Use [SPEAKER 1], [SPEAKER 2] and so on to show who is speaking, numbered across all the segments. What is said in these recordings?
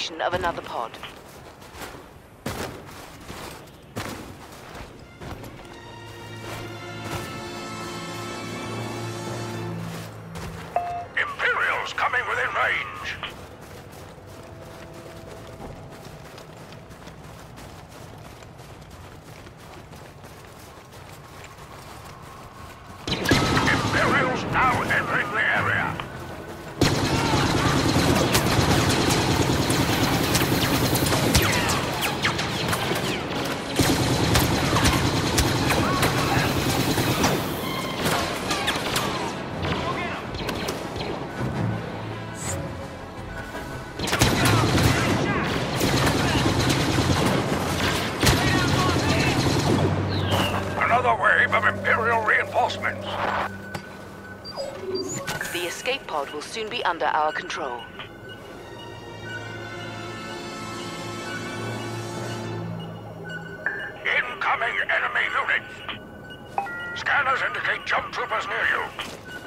[SPEAKER 1] location of another pod.
[SPEAKER 2] Imperials coming within range.
[SPEAKER 1] Under our control.
[SPEAKER 2] Incoming enemy units. Scanners indicate jump troopers near you.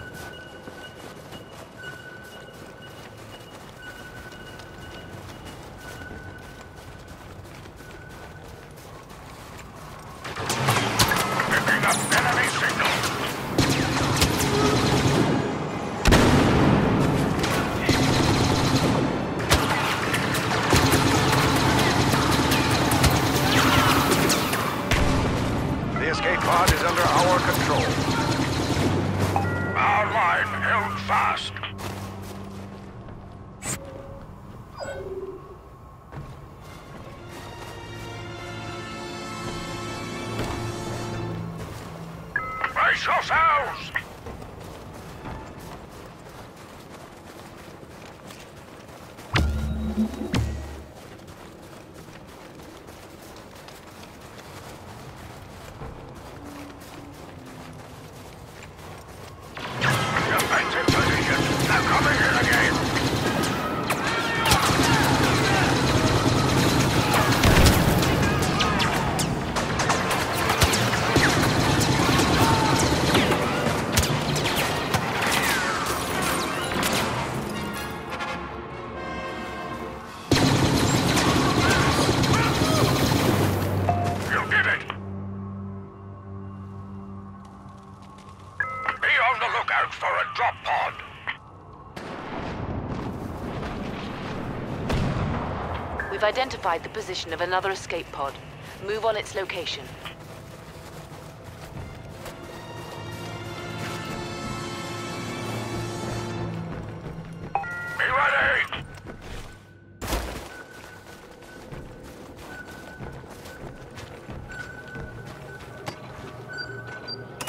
[SPEAKER 1] Identified the position of another escape pod. Move on its location.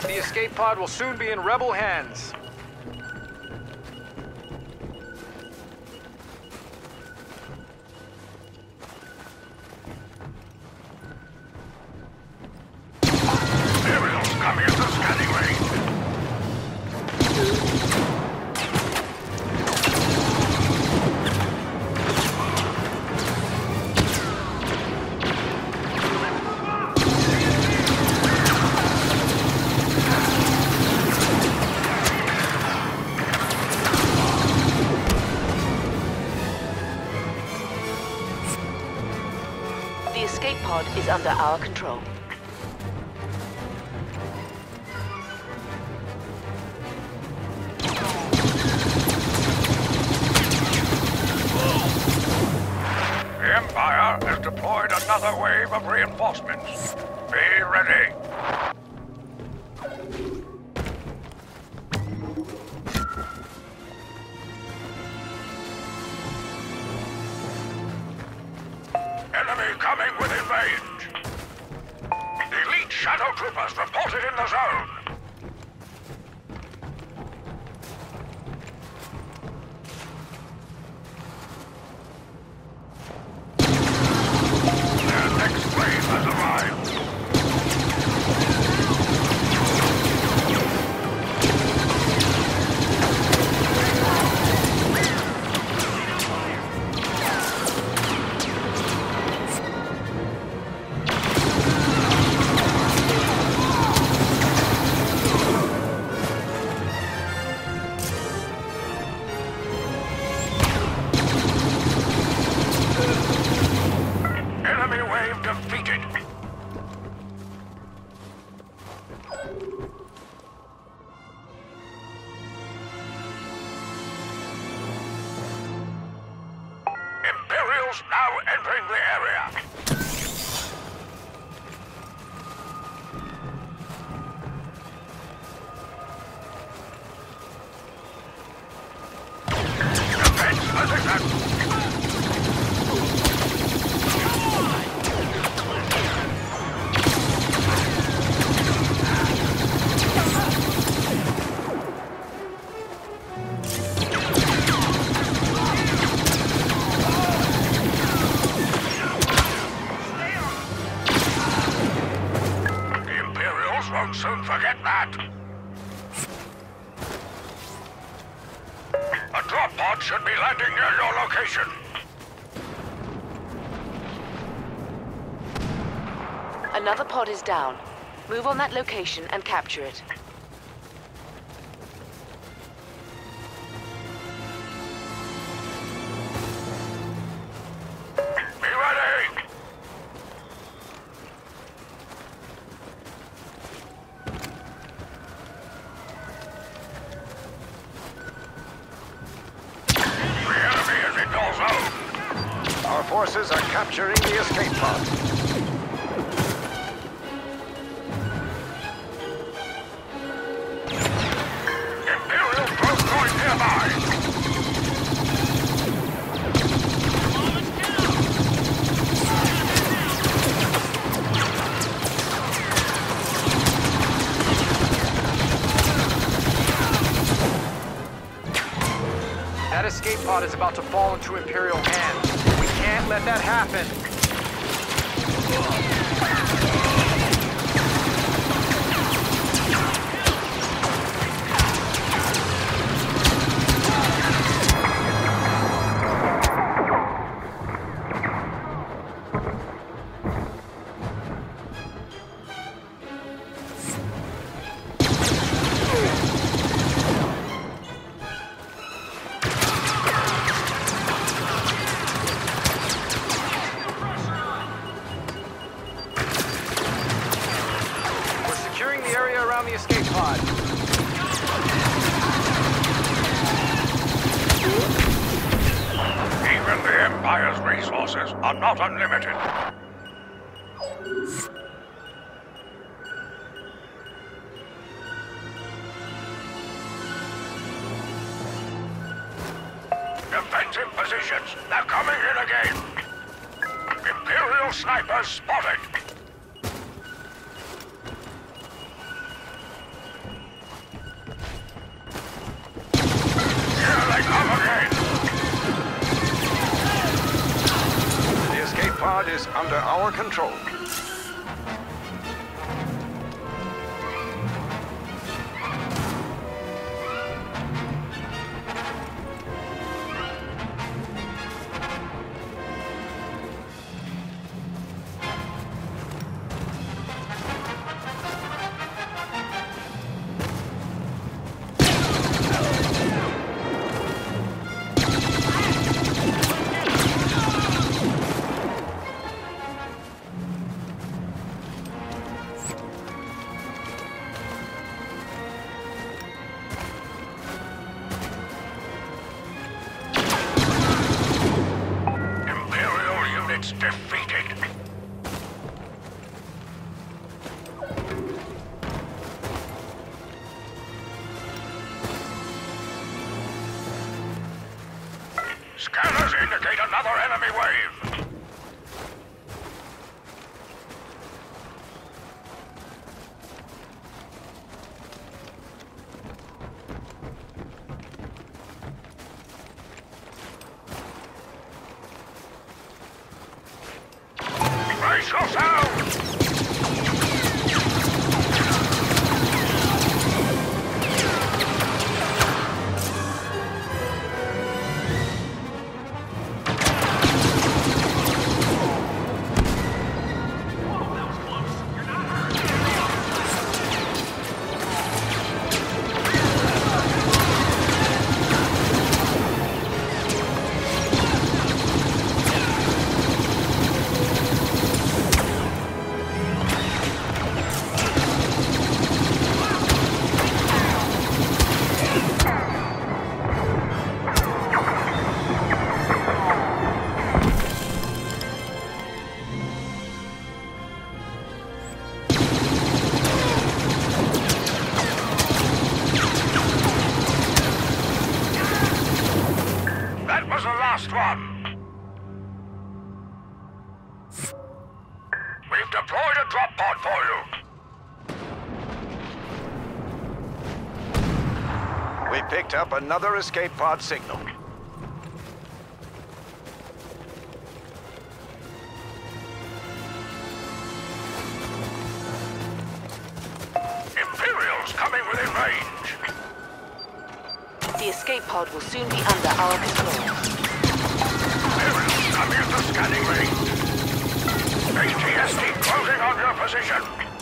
[SPEAKER 3] The escape pod will soon be in rebel hands.
[SPEAKER 2] Empire has deployed another wave of reinforcements. Be ready. Enemy coming within range. Elite Shadow Troopers reported in the zone. hostiles now entering the area. Pod
[SPEAKER 1] is down. Move on that location and capture it.
[SPEAKER 3] Forces are capturing the escape pod.
[SPEAKER 4] Is about to fall into Imperial hands. We can't let that happen. Escape pod.
[SPEAKER 2] Even the Empire's resources are not unlimited. Defensive positions. They're coming in again. Imperial snipers spotted.
[SPEAKER 3] Is under our control.
[SPEAKER 2] Imperial Show,
[SPEAKER 3] show! Picked up another escape pod signal.
[SPEAKER 2] Hostiles coming within range.
[SPEAKER 1] The escape pod will soon be under our control.
[SPEAKER 2] Aerials coming into scanning range. ATST closing on your position.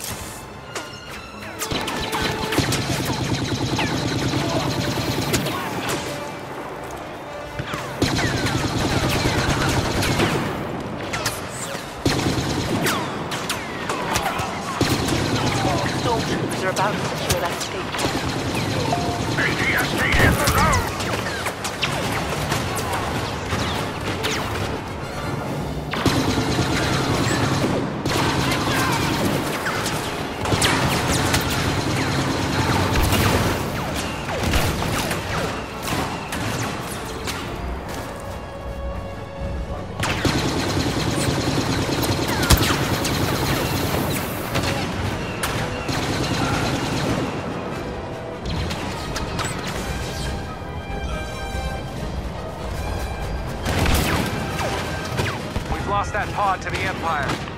[SPEAKER 1] Stormtroopers are about to secure that escape pod.
[SPEAKER 2] That pod to the Empire.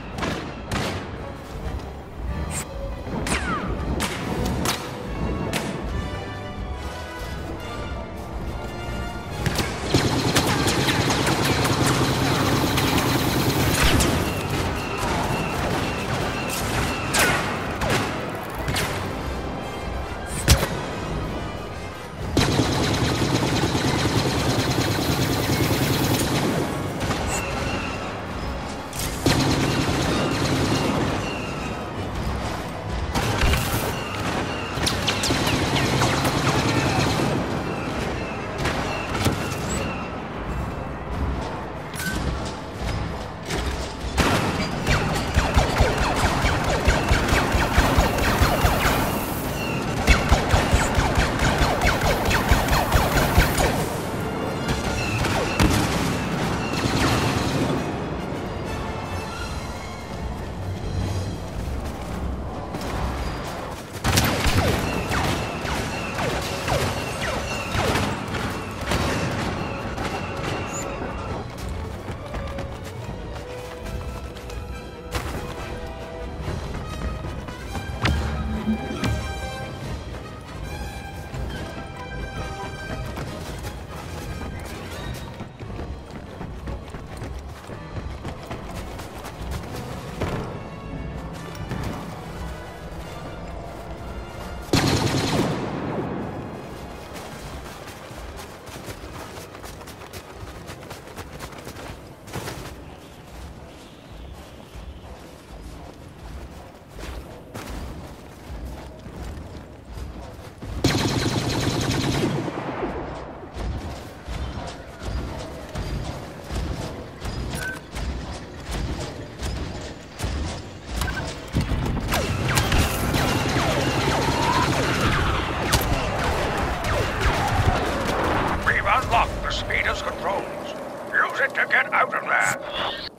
[SPEAKER 4] speed as controls. Use it to get out of there.